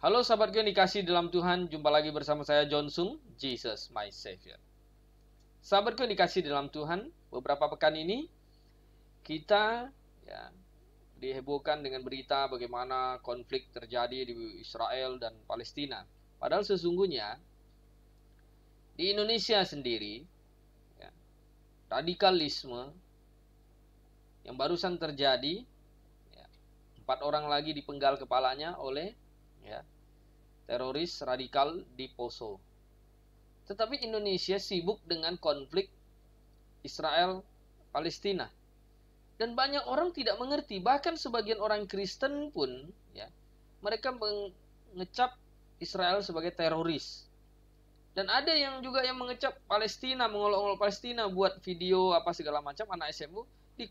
Halo sahabat yang dikasih dalam Tuhan, jumpa lagi bersama saya John Sung, Jesus my Savior. Sahabat yang dikasih dalam Tuhan, beberapa pekan ini kita ya, dihebohkan dengan berita bagaimana konflik terjadi di Israel dan Palestina. Padahal sesungguhnya di Indonesia sendiri ya, radikalisme yang barusan terjadi ya, empat orang lagi dipenggal kepalanya oleh ya, teroris radikal di Poso. Tetapi Indonesia sibuk dengan konflik Israel Palestina. Dan banyak orang tidak mengerti, bahkan sebagian orang Kristen pun ya, mereka mengecap Israel sebagai teroris. Dan ada yang juga yang mengecap Palestina, mengolok-olok Palestina buat video apa segala macam anak SMU di,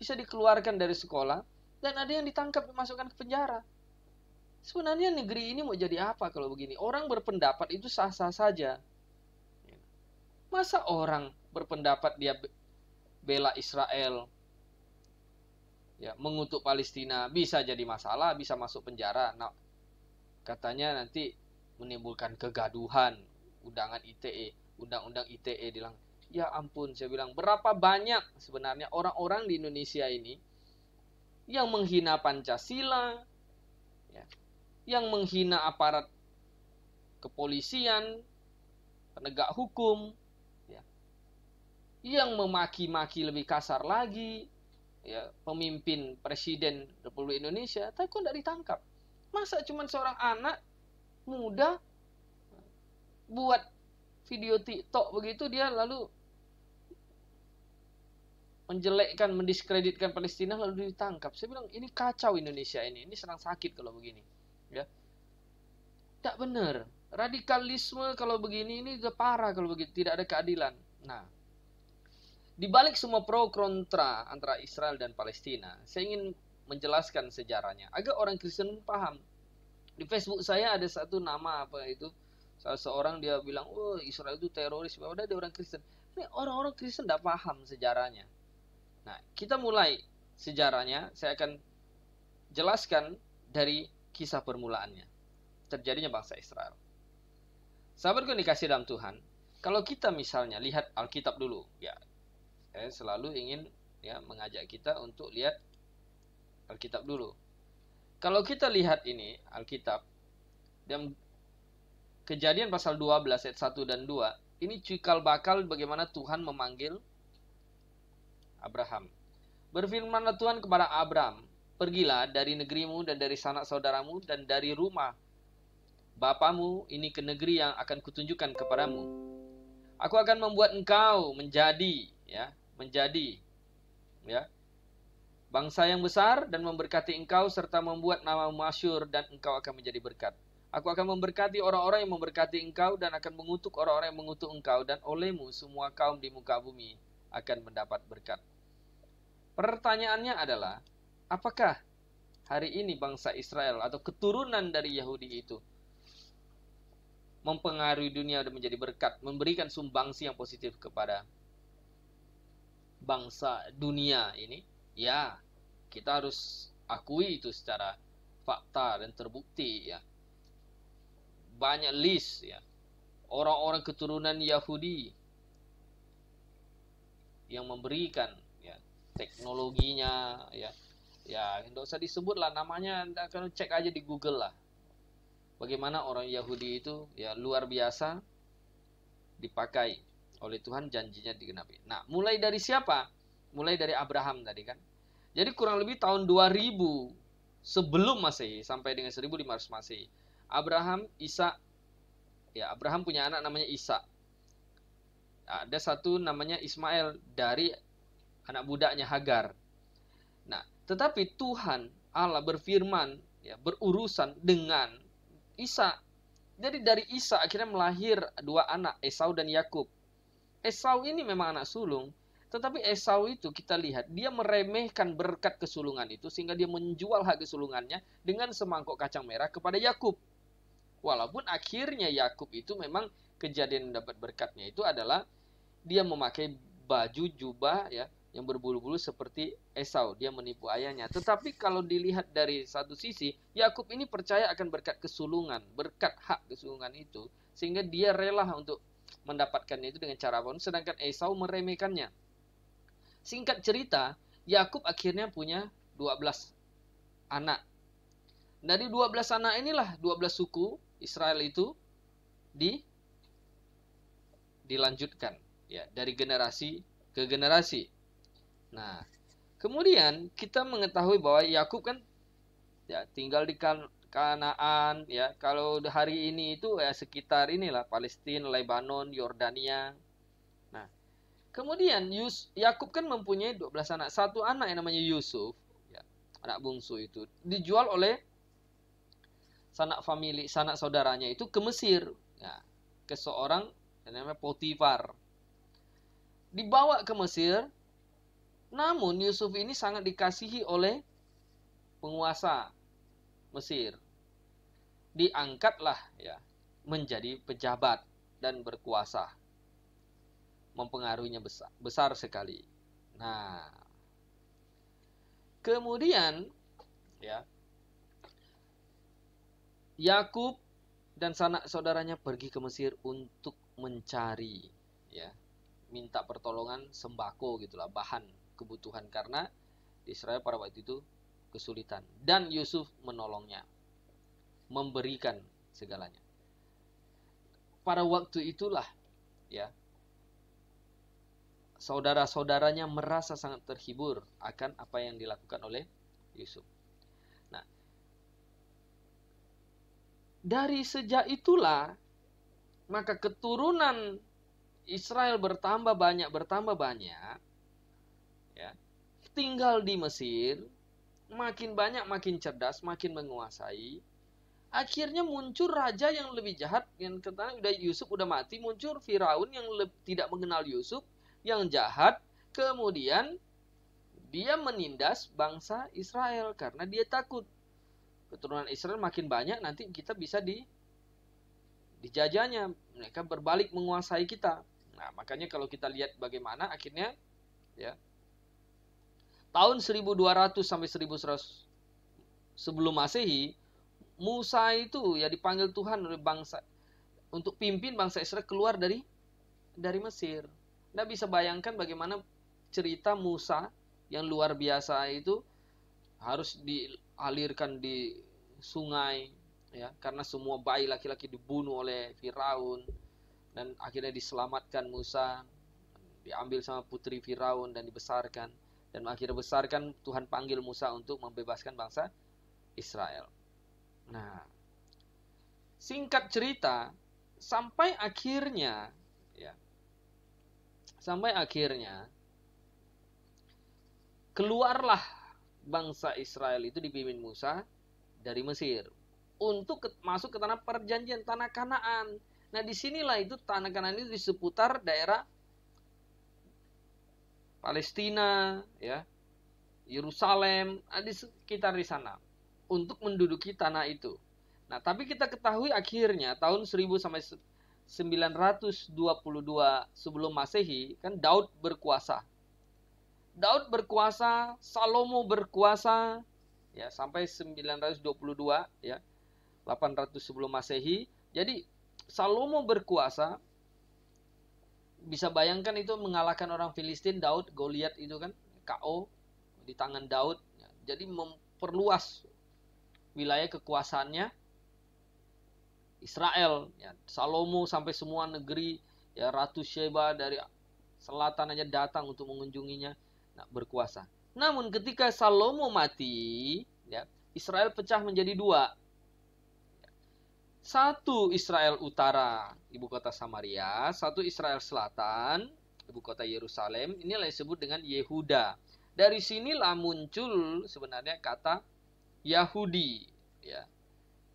bisa dikeluarkan dari sekolah dan ada yang ditangkap dimasukkan ke penjara. Sebenarnya negeri ini mau jadi apa kalau begini? Orang berpendapat itu sah-sah saja. Masa orang berpendapat dia bela Israel, ya mengutuk Palestina bisa jadi masalah, bisa masuk penjara. Nah, katanya nanti menimbulkan kegaduhan, undangan ITE, undang-undang ITE bilang, ya ampun, saya bilang berapa banyak sebenarnya orang-orang di Indonesia ini yang menghina Pancasila, ya, yang menghina aparat kepolisian, penegak hukum, ya, yang memaki-maki lebih kasar lagi, ya, pemimpin presiden Republik Indonesia, tapi kok tidak ditangkap? Masa cuma seorang anak muda buat video TikTok begitu dia lalu menjelekkan, mendiskreditkan Palestina lalu ditangkap. Saya bilang ini kacau Indonesia ini. Ini serang sakit kalau begini ya. Tidak benar. Radikalisme kalau begini ini parah kalau begitu. Tidak ada keadilan. Nah di balik semua pro kontra antara Israel dan Palestina saya ingin menjelaskan sejarahnya. Agar orang Kristen paham. Di Facebook saya ada satu nama apa itu. Salah seorang dia bilang oh Israel itu teroris. Udah ada orang Kristen. Ini orang-orang Kristen tidak paham sejarahnya. Nah kita mulai sejarahnya. Saya akan jelaskan dari kisah permulaannya. Terjadinya bangsa Israel. Sahabatku yang dikasih dalam Tuhan, kalau kita misalnya lihat Alkitab dulu, ya, saya selalu ingin ya mengajak kita untuk lihat Alkitab dulu. Kalau kita lihat ini Alkitab dan Kejadian pasal 12 ayat 1 dan 2, ini cikal bakal bagaimana Tuhan memanggil Abraham. Berfirmanlah Tuhan kepada Abraham, Pergilah dari negerimu dan dari sanak saudaramu dan dari rumah bapamu ini ke negeri yang akan kutunjukkan kepadamu. Aku akan membuat engkau menjadi ya, menjadi ya bangsa yang besar dan memberkati engkau serta membuat nama masyur dan engkau akan menjadi berkat. Aku akan memberkati orang-orang yang memberkati engkau dan akan mengutuk orang-orang yang mengutuk engkau dan olehmu semua kaum di muka bumi akan mendapat berkat. Pertanyaannya adalah, apakah hari ini bangsa Israel atau keturunan dari Yahudi itu mempengaruhi dunia dan menjadi berkat, memberikan sumbangsi yang positif kepada bangsa dunia ini? Ya, kita harus akui itu secara fakta dan terbukti ya. Banyak list ya. Orang-orang keturunan Yahudi yang memberikan ya teknologinya ya ya tidak usah disebut lah namanya. Anda akan cek aja di Google lah. Bagaimana orang Yahudi itu ya luar biasa dipakai oleh Tuhan janjinya digenapi. Nah mulai dari siapa? Mulai dari Abraham tadi kan. Jadi kurang lebih tahun 2000 sebelum Masehi sampai dengan 1500 Masehi Abraham Isa ya Abraham punya anak namanya Isa. Ada satu namanya Ismail dari anak budaknya Hagar tetapi Tuhan Allah berfirman ya berurusan dengan Isa. Jadi dari Isa akhirnya melahir dua anak, Esau dan Yakub. Esau ini memang anak sulung, tetapi Esau itu kita lihat dia meremehkan berkat kesulungan itu sehingga dia menjual hak kesulungannya dengan semangkuk kacang merah kepada Yakub. Walaupun akhirnya Yakub itu memang kejadian dapat berkatnya itu adalah dia memakai baju jubah ya yang berbulu-bulu seperti Esau, dia menipu ayahnya. Tetapi kalau dilihat dari satu sisi, Yakub ini percaya akan berkat kesulungan, berkat hak kesulungan itu, sehingga dia rela untuk mendapatkannya itu dengan cara apa pun, sedangkan Esau meremehkannya. Singkat cerita, Yakub akhirnya punya 12 anak. Dari 12 anak inilah 12 suku Israel itu di dilanjutkan ya dari generasi ke generasi. Nah, kemudian kita mengetahui bahwa Yakub kan ya tinggal di kan Kanaan ya. Kalau hari ini itu ya sekitar inilah Palestina, Lebanon, Yordania. Nah, kemudian Yus, Yakub kan mempunyai 12 anak. Satu anak yang namanya Yusuf, ya, anak bungsu itu dijual oleh sanak famili, sanak saudaranya itu ke Mesir, ya, ke seorang yang namanya Potifar. Dibawa ke Mesir, namun Yusuf ini sangat dikasihi oleh penguasa Mesir. Diangkatlah ya menjadi pejabat dan berkuasa. Mempengaruhinya besar, besar sekali. Nah, kemudian ya Yakub dan sanak saudaranya pergi ke Mesir untuk mencari ya minta pertolongan sembako gitulah bahan kebutuhan karena Israel pada waktu itu kesulitan dan Yusuf menolongnya memberikan segalanya pada waktu itulah ya saudara-saudaranya merasa sangat terhibur akan apa yang dilakukan oleh Yusuf. Nah, dari sejak itulah maka keturunan Israel bertambah banyak bertambah banyak ya tinggal di Mesir makin banyak makin cerdas makin menguasai akhirnya muncul raja yang lebih jahat yang katanya udah Yusuf udah mati muncul Firaun yang tidak mengenal Yusuf yang jahat kemudian dia menindas bangsa Israel karena dia takut. Keturunan Israel makin banyak nanti kita bisa di dijajahnya. Mereka berbalik menguasai kita. Nah makanya kalau kita lihat bagaimana akhirnya ya tahun 1200 sampai 1100 sebelum Masehi, Musa itu ya dipanggil Tuhan oleh bangsa untuk pimpin bangsa Israel keluar dari dari Mesir. Anda bisa bayangkan bagaimana cerita Musa yang luar biasa itu harus dialirkan di sungai ya karena semua bayi laki-laki dibunuh oleh Firaun dan akhirnya diselamatkan Musa diambil sama putri Firaun dan dibesarkan dan akhirnya besarkan Tuhan panggil Musa untuk membebaskan bangsa Israel. Nah, singkat cerita sampai akhirnya ya. Sampai akhirnya keluarlah bangsa Israel itu dipimpin Musa dari Mesir untuk ke, masuk ke tanah perjanjian tanah Kanaan. Nah, di sinilah itu tanah Kanaan itu di seputar daerah Palestina, ya, Yerusalem, di sekitar di sana untuk menduduki tanah itu. Nah, tapi kita ketahui akhirnya tahun 1000 sampai 922 sebelum Masehi kan Daud berkuasa. Daud berkuasa, Salomo berkuasa ya sampai 922 ya. 800 sebelum Masehi. Jadi Salomo berkuasa bisa bayangkan itu mengalahkan orang Filistin Daud Goliat itu kan KO di tangan Daud. Jadi memperluas wilayah kekuasaannya. Israel ya Salomo sampai semua negeri ya Ratu Sheba dari selatan aja datang untuk mengunjunginya nah, berkuasa. Namun ketika Salomo mati ya Israel pecah menjadi dua satu Israel Utara, ibu kota Samaria, satu Israel Selatan, ibu kota Yerusalem. Inilah disebut dengan Yehuda. Dari sinilah muncul sebenarnya kata Yahudi, ya.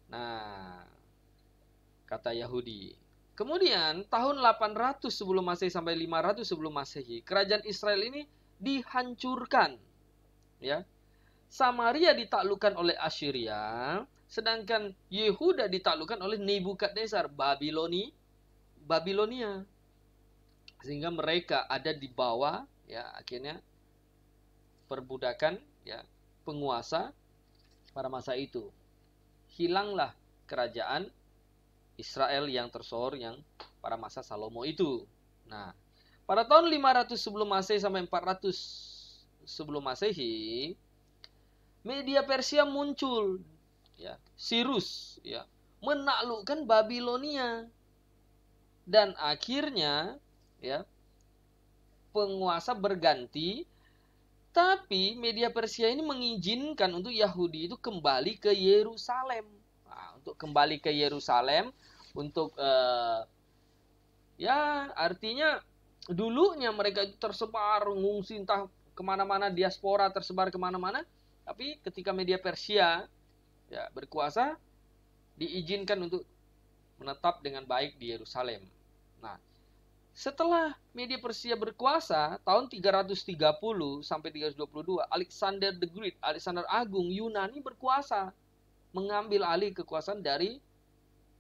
Nah, kata Yahudi. Kemudian tahun 800 sebelum Masehi sampai 500 sebelum Masehi, kerajaan Israel ini dihancurkan. Ya. Samaria ditaklukkan oleh Assyria, Sedangkan Yehuda ditaklukkan oleh Nebukadnezar, Babiloni, Babilonia. Sehingga mereka ada di bawah ya akhirnya perbudakan ya penguasa pada masa itu. Hilanglah kerajaan Israel yang tersohor yang pada masa Salomo itu. Nah, pada tahun 500 sebelum Masehi sampai 400 sebelum Masehi, media Persia muncul ya, Sirus ya, menaklukkan Babilonia. Dan akhirnya ya penguasa berganti tapi media Persia ini mengizinkan untuk Yahudi itu kembali ke Yerusalem. Nah, untuk kembali ke Yerusalem untuk uh, ya artinya dulunya mereka itu tersebar ngungsi entah ke mana-mana diaspora tersebar ke mana-mana. Tapi ketika media Persia ya berkuasa diizinkan untuk menetap dengan baik di Yerusalem. Nah, setelah media Persia berkuasa tahun 330 sampai 322, Alexander the Great, Alexander Agung Yunani berkuasa mengambil alih kekuasaan dari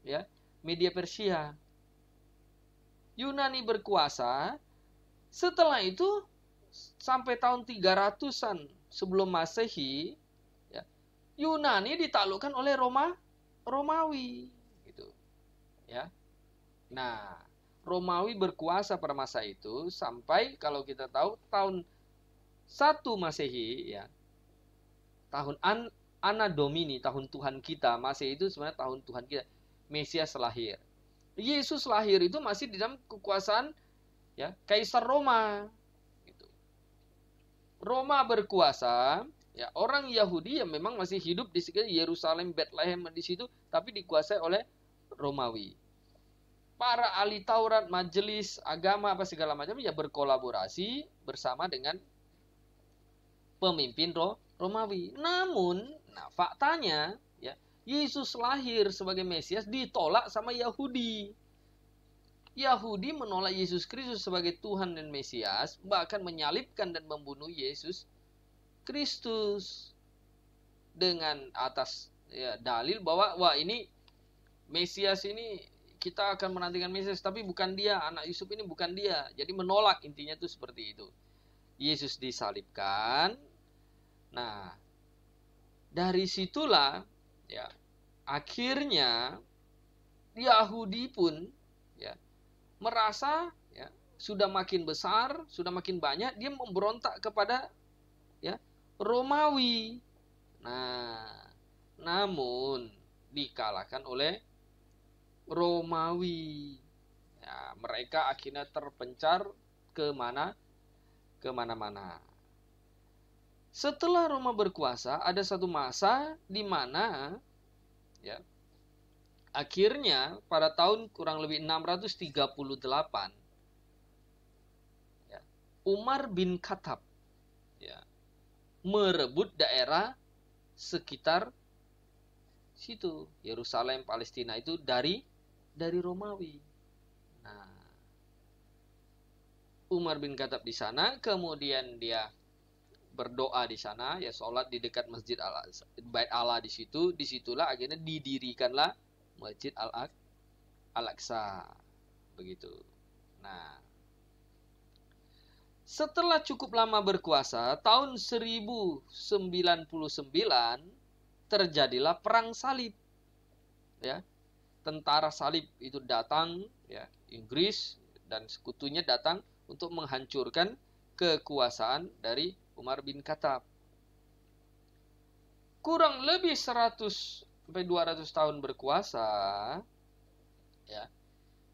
ya, media Persia. Yunani berkuasa. Setelah itu sampai tahun 300-an sebelum Masehi, Yunani ditaklukkan oleh Roma Romawi gitu. Ya. Nah, Romawi berkuasa pada masa itu sampai kalau kita tahu tahun 1 Masehi ya. Tahun An Ana Domini, tahun Tuhan kita. Masehi itu sebenarnya tahun Tuhan kita. Mesias lahir. Yesus lahir itu masih di dalam kekuasaan ya Kaisar Roma. Gitu. Roma berkuasa, ya orang Yahudi yang memang masih hidup di sekitar Yerusalem, Bethlehem di situ, tapi dikuasai oleh Romawi para ahli Taurat, majelis agama apa segala macam ya berkolaborasi bersama dengan pemimpin Roh, Romawi. Namun, nah faktanya ya Yesus lahir sebagai Mesias ditolak sama Yahudi. Yahudi menolak Yesus Kristus sebagai Tuhan dan Mesias, bahkan menyalibkan dan membunuh Yesus Kristus dengan atas ya, dalil bahwa wah ini Mesias ini kita akan menantikan Mesias tapi bukan dia anak Yusuf ini bukan dia. Jadi menolak intinya itu seperti itu. Yesus disalibkan. Nah dari situlah ya akhirnya Yahudi pun ya merasa ya sudah makin besar sudah makin banyak dia memberontak kepada ya Romawi nah namun dikalahkan oleh Romawi. Ya, mereka akhirnya terpencar ke mana? Ke mana-mana. Setelah Roma berkuasa, ada satu masa di mana ya, akhirnya pada tahun kurang lebih 638 ya, Umar bin Khattab merebut daerah sekitar situ Yerusalem Palestina itu dari dari Romawi. Nah, Umar bin Khattab di sana, kemudian dia berdoa di sana, ya sholat di dekat masjid al bait Allah di situ, di situlah akhirnya didirikanlah masjid al Aqsa, begitu. Nah, setelah cukup lama berkuasa, tahun 1099 terjadilah perang salib. Ya, tentara salib itu datang ya Inggris dan sekutunya datang untuk menghancurkan kekuasaan dari Umar bin Khattab. Kurang lebih 100 sampai 200 tahun berkuasa ya.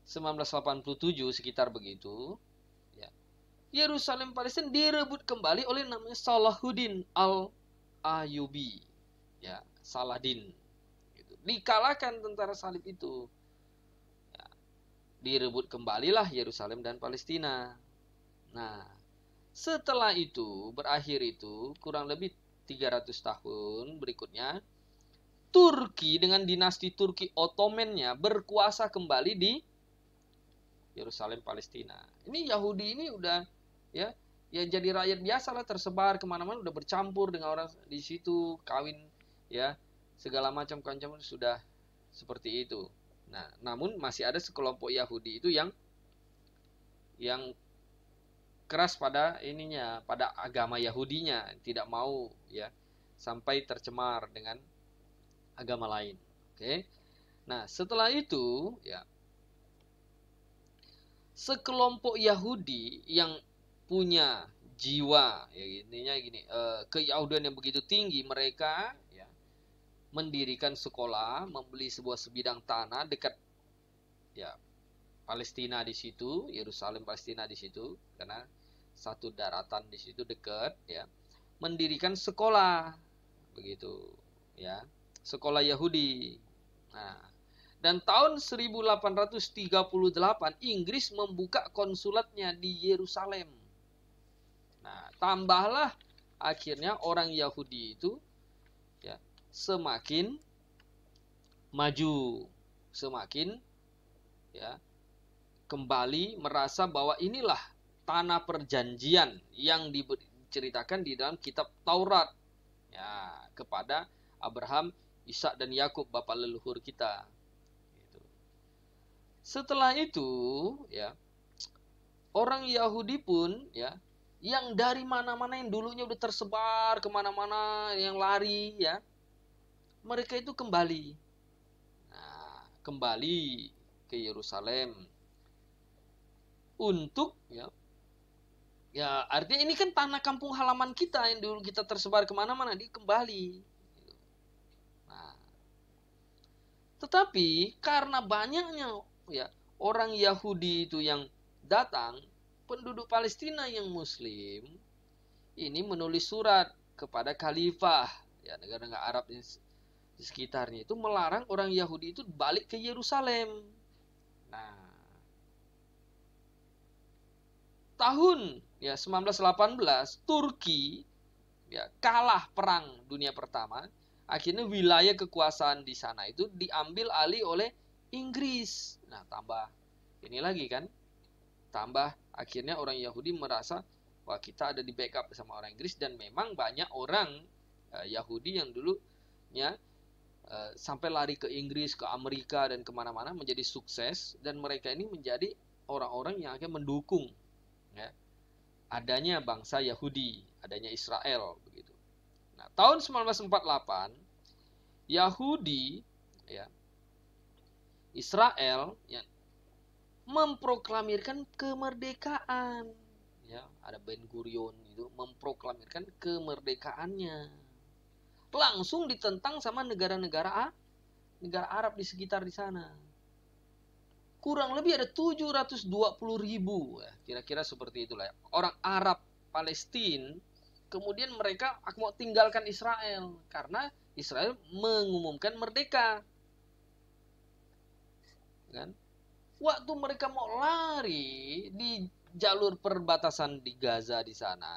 1987 sekitar begitu. Yerusalem Palestina direbut kembali oleh namanya Salahuddin Al-Ayubi. Ya, Saladin dikalahkan tentara salib itu. Ya, direbut kembalilah Yerusalem dan Palestina. Nah, setelah itu berakhir itu kurang lebih 300 tahun berikutnya Turki dengan dinasti Turki Ottomannya berkuasa kembali di Yerusalem Palestina. Ini Yahudi ini udah ya ya jadi rakyat biasa lah tersebar ke mana-mana udah bercampur dengan orang di situ kawin ya segala macam keancaman sudah seperti itu. Nah, namun masih ada sekelompok Yahudi itu yang yang keras pada ininya, pada agama Yahudinya, tidak mau ya sampai tercemar dengan agama lain. Oke. Nah, setelah itu ya sekelompok Yahudi yang punya jiwa ya intinya gini eh, keyahudian yang begitu tinggi mereka ya mendirikan sekolah membeli sebuah sebidang tanah dekat ya Palestina di situ Yerusalem Palestina di situ karena satu daratan di situ dekat ya mendirikan sekolah begitu ya sekolah Yahudi. Nah dan tahun 1838 Inggris membuka konsulatnya di Yerusalem Nah, tambahlah akhirnya orang Yahudi itu ya semakin maju, semakin ya kembali merasa bahwa inilah tanah perjanjian yang diceritakan di dalam kitab Taurat ya kepada Abraham, Ishak dan Yakub bapak leluhur kita. Gitu. Setelah itu ya orang Yahudi pun ya yang dari mana-mana yang dulunya udah tersebar ke mana-mana yang lari ya. Mereka itu kembali. Nah, kembali ke Yerusalem. Untuk ya ya artinya ini kan tanah kampung halaman kita yang dulu kita tersebar ke mana-mana dia kembali. Nah tetapi karena banyaknya ya orang Yahudi itu yang datang penduduk Palestina yang muslim ini menulis surat kepada khalifah ya negara-negara Arab di, sekitarnya itu melarang orang Yahudi itu balik ke Yerusalem. Nah, tahun ya 1918 Turki ya kalah perang dunia pertama akhirnya wilayah kekuasaan di sana itu diambil alih oleh Inggris nah tambah ini lagi kan tambah akhirnya orang Yahudi merasa wah kita ada di backup sama orang Inggris dan memang banyak orang uh, Yahudi yang dulunya uh, sampai lari ke Inggris, ke Amerika dan ke mana-mana menjadi sukses dan mereka ini menjadi orang-orang yang akan mendukung ya, adanya bangsa Yahudi, adanya Israel begitu. Nah, tahun 1948 Yahudi ya Israel ya memproklamirkan kemerdekaan. Ya, ada Ben Gurion itu memproklamirkan kemerdekaannya. Langsung ditentang sama negara-negara negara Arab di sekitar di sana. Kurang lebih ada 720 ribu, ya, kira-kira seperti itulah. Ya. Orang Arab Palestina, kemudian mereka mau tinggalkan Israel karena Israel mengumumkan merdeka. Kan? Waktu mereka mau lari di jalur perbatasan di Gaza di sana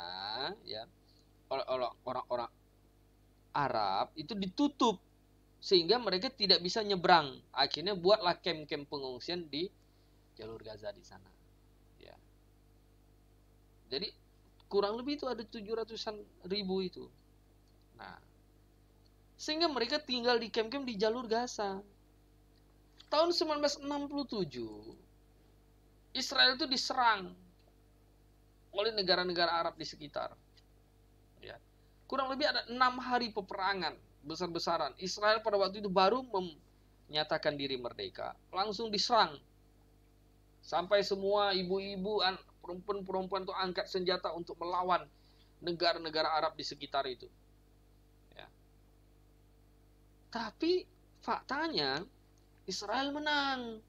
ya oleh orang-orang Arab itu ditutup. Sehingga mereka tidak bisa nyebrang. Akhirnya buatlah kem-kem pengungsian di jalur Gaza di sana ya. Jadi kurang lebih itu ada 700-an ribu itu. Nah sehingga mereka tinggal di kem-kem di jalur Gaza tahun 1967 Israel itu diserang oleh negara-negara Arab di sekitar. Ya. Kurang lebih ada enam hari peperangan besar-besaran. Israel pada waktu itu baru menyatakan diri merdeka, langsung diserang. Sampai semua ibu-ibu, perempuan-perempuan itu angkat senjata untuk melawan negara-negara Arab di sekitar itu. Ya. Tapi faktanya Israel menang.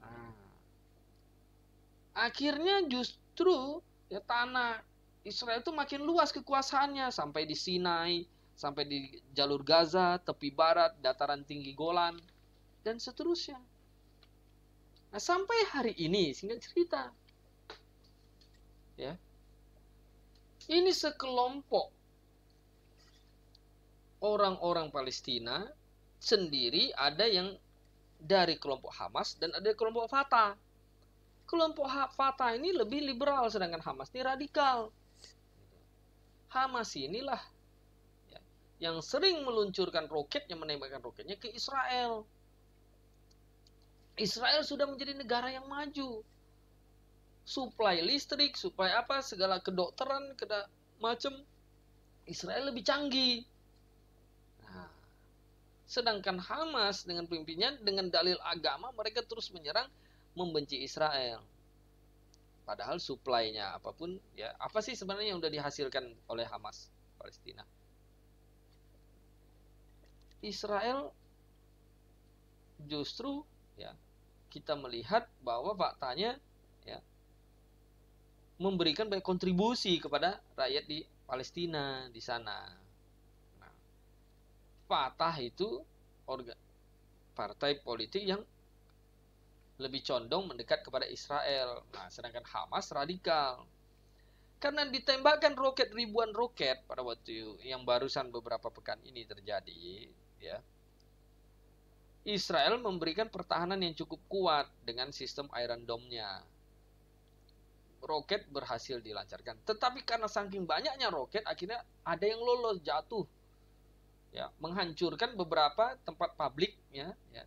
Nah, akhirnya justru ya tanah Israel itu makin luas kekuasaannya sampai di Sinai, sampai di jalur Gaza, tepi barat, dataran tinggi Golan, dan seterusnya. Nah, sampai hari ini singkat cerita. Ya. Ini sekelompok orang-orang Palestina sendiri ada yang dari kelompok Hamas dan ada kelompok Fatah. Kelompok Fatah ini lebih liberal sedangkan Hamas ini radikal. Hamas inilah ya, yang sering meluncurkan roket yang menembakkan roketnya ke Israel. Israel sudah menjadi negara yang maju. supply listrik, supply apa, segala kedokteran, keda macam Israel lebih canggih. Sedangkan Hamas dengan pimpinnya dengan dalil agama mereka terus menyerang membenci Israel. Padahal supply-nya apa pun ya, apa sih sebenarnya yang sudah dihasilkan oleh Hamas Palestina? Israel justru ya kita melihat bahwa faktanya ya memberikan banyak kontribusi kepada rakyat di Palestina di sana. Fatah itu organ partai politik yang lebih condong mendekat kepada Israel. Nah, sedangkan Hamas radikal. Karena ditembakkan roket ribuan roket pada waktu yang barusan beberapa pekan ini terjadi, ya. Israel memberikan pertahanan yang cukup kuat dengan sistem Iron Dome-nya. Roket berhasil dilancarkan. Tetapi karena saking banyaknya roket, akhirnya ada yang lolos jatuh. Ya, menghancurkan beberapa tempat publik ya, ya.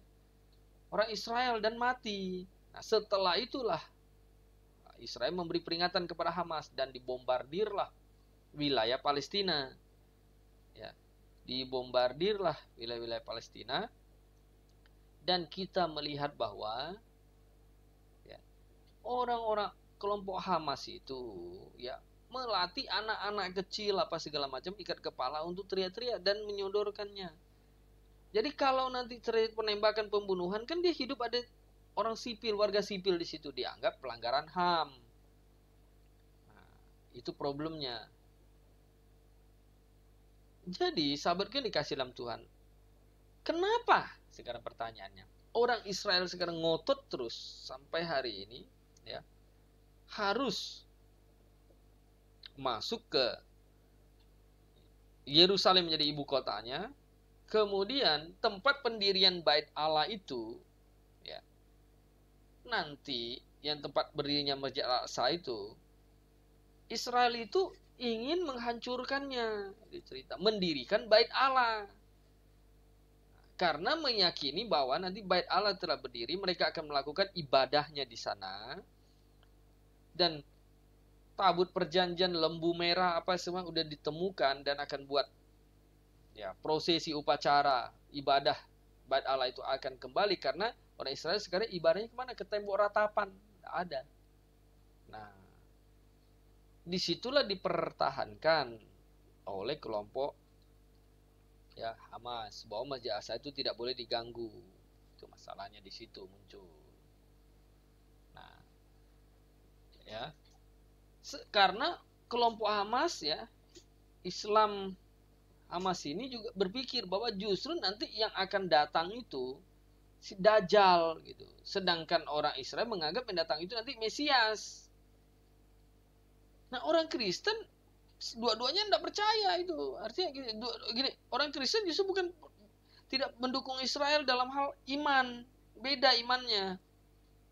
Orang Israel dan mati. Nah, setelah itulah Israel memberi peringatan kepada Hamas dan dibombardirlah wilayah Palestina. Ya, dibombardirlah wilayah-wilayah Palestina dan kita melihat bahwa ya, orang-orang kelompok Hamas itu ya melatih anak-anak kecil apa segala macam ikat kepala untuk teriak-teriak dan menyodorkannya. Jadi kalau nanti terjadi penembakan pembunuhan kan dia hidup ada orang sipil, warga sipil di situ dianggap pelanggaran HAM. Nah, itu problemnya. Jadi sahabatku dikasih dalam Tuhan. Kenapa sekarang pertanyaannya. Orang Israel sekarang ngotot terus sampai hari ini ya. Harus masuk ke Yerusalem menjadi ibu kotanya. Kemudian tempat pendirian bait Allah itu ya. Nanti yang tempat berdirinya Masjid Al-Aqsa itu Israel itu ingin menghancurkannya dicerita mendirikan bait Allah karena meyakini bahwa nanti bait Allah telah berdiri, mereka akan melakukan ibadahnya di sana. Dan tabut perjanjian lembu merah apa semua udah ditemukan dan akan buat ya prosesi upacara ibadah bait Allah itu akan kembali karena orang Israel sekarang ibadahnya ke mana ke tembok ratapan tidak ada nah di situlah dipertahankan oleh kelompok ya Hamas bahwa Masjid itu tidak boleh diganggu. Itu masalahnya di situ muncul. Nah, ya. Karena kelompok Hamas ya Islam Hamas ini juga berpikir bahwa justru nanti yang akan datang itu si Dajjal gitu. Sedangkan orang Israel menganggap yang datang itu nanti Mesias. Nah, orang Kristen dua-duanya tidak percaya itu artinya gini, gini orang Kristen justru bukan tidak mendukung Israel dalam hal iman beda imannya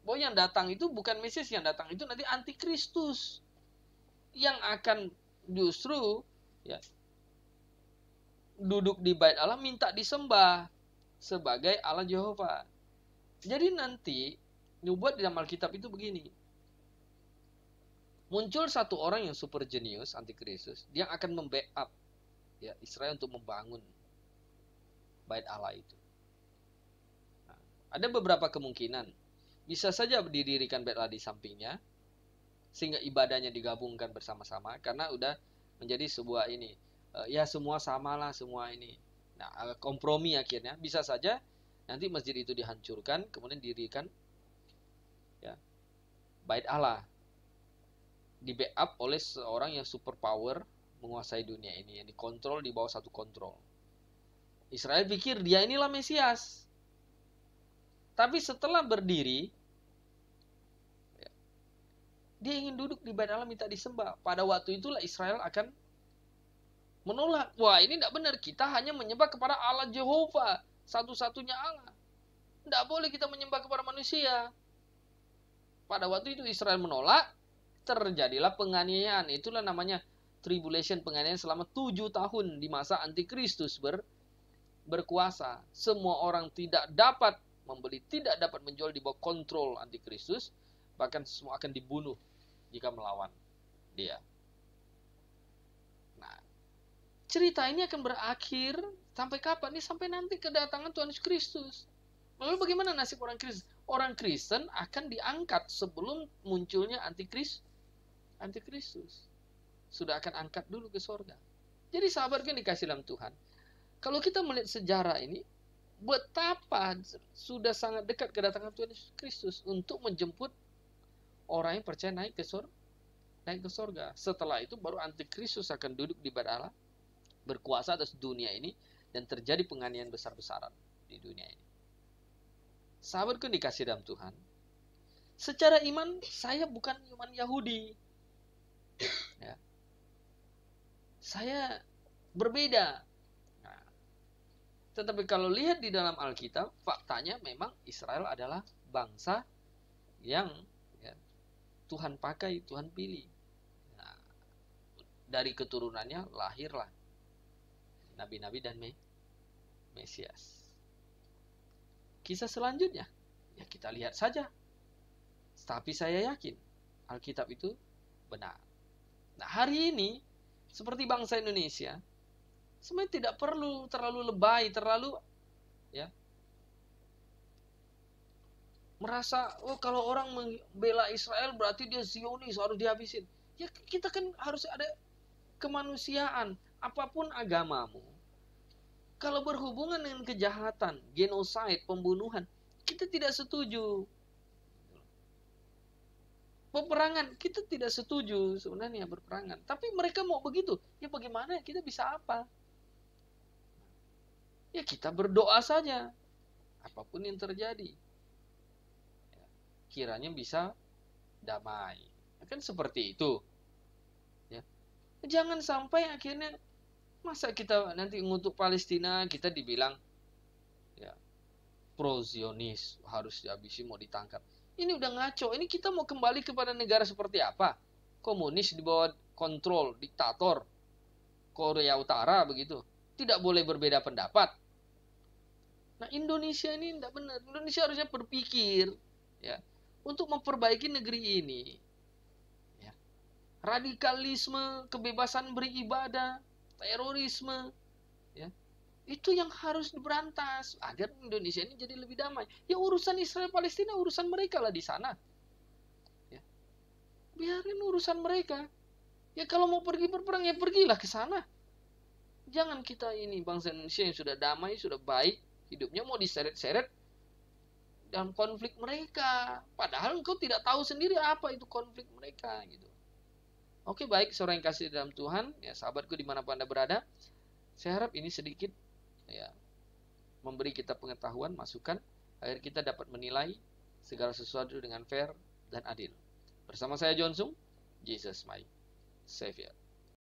bahwa yang datang itu bukan Mesias yang datang itu nanti antikristus yang akan justru ya duduk di bait Allah minta disembah sebagai Allah Jehovah jadi nanti nubuat di dalam Alkitab itu begini. Muncul satu orang yang super jenius antikristus dia akan membackup ya Israel untuk membangun bait Allah itu. Nah, ada beberapa kemungkinan. Bisa saja didirikan bait Allah di sampingnya sehingga ibadahnya digabungkan bersama-sama karena udah menjadi sebuah ini uh, ya semua samalah semua ini nah eh, kompromi akhirnya bisa saja nanti masjid itu dihancurkan kemudian didirikan ya bait Allah di backup oleh seorang yang super power menguasai dunia ini yang dikontrol di bawah satu kontrol. Israel pikir dia inilah Mesias. Tapi setelah berdiri, dia ingin duduk di bait Allah minta disembah. Pada waktu itulah Israel akan menolak. Wah ini tidak benar. Kita hanya menyembah kepada Allah Jehovah. Satu-satunya Allah. Tidak boleh kita menyembah kepada manusia. Pada waktu itu Israel menolak terjadilah penganiayaan. Itulah namanya tribulation penganiayaan selama tujuh tahun di masa antikristus ber, berkuasa. Semua orang tidak dapat membeli, tidak dapat menjual di bawah kontrol antikristus, bahkan semua akan dibunuh jika melawan dia. Nah, cerita ini akan berakhir sampai kapan? Nih sampai nanti kedatangan Tuhan Yesus Kristus. Lalu bagaimana nasib orang Kristen? Orang Kristen akan diangkat sebelum munculnya antikris antikristus. Sudah akan angkat dulu ke sorga. Jadi sahabat kan dikasih dalam Tuhan. Kalau kita melihat sejarah ini, betapa sudah sangat dekat kedatangan Tuhan Yesus Kristus untuk menjemput orang yang percaya naik ke surga. Naik ke surga. Setelah itu baru antikristus akan duduk di badan Allah, berkuasa atas dunia ini dan terjadi penganiayaan besar-besaran di dunia ini. Sahabatku dikasih dalam Tuhan. Secara iman saya bukan iman Yahudi. Ya. Saya berbeda. Nah, tetapi kalau lihat di dalam Alkitab, faktanya memang Israel adalah bangsa yang ya, Tuhan pakai, Tuhan pilih. Nah, dari keturunannya lahirlah nabi-nabi dan me Mesias. Kisah selanjutnya, ya kita lihat saja. Tapi saya yakin Alkitab itu benar. Nah, hari ini seperti bangsa Indonesia, sebenarnya tidak perlu terlalu lebay, terlalu ya merasa oh kalau orang membela Israel berarti dia Zionis harus dihabisin. Ya kita kan harus ada kemanusiaan apa pun agamamu. Kalau berhubungan dengan kejahatan, genocide, pembunuhan, kita tidak setuju peperangan kita tidak setuju sebenarnya berperangan tapi mereka mau begitu ya bagaimana kita bisa apa ya kita berdoa saja apa pun yang terjadi kiranya bisa damai kan seperti itu ya jangan sampai akhirnya masa kita nanti untuk Palestina kita dibilang ya pro Zionis harus dihabisi mau ditangkap ini udah ngaco. Ini kita mau kembali kepada negara seperti apa? Komunis di bawah kontrol diktator Korea Utara begitu. Tidak boleh berbeda pendapat. Nah, Indonesia ini tidak benar. Indonesia harusnya berpikir ya untuk memperbaiki negeri ini. Ya. Radikalisme, kebebasan beribadah, terorisme, ya itu yang harus diberantas agar Indonesia ini jadi lebih damai. Ya urusan Israel Palestina urusan mereka lah di sana. Ya. Biarin urusan mereka. Ya kalau mau pergi berperang ya pergilah ke sana. Jangan kita ini bangsa Indonesia yang sudah damai, sudah baik, hidupnya mau diseret-seret dalam konflik mereka. Padahal engkau tidak tahu sendiri apa itu konflik mereka gitu. Oke baik seorang yang kasih dalam Tuhan, ya sahabatku di mana pun anda berada, saya harap ini sedikit ya memberi kita pengetahuan, masukan agar kita dapat menilai segala sesuatu dengan fair dan adil. Bersama saya John Sung, Jesus my Savior.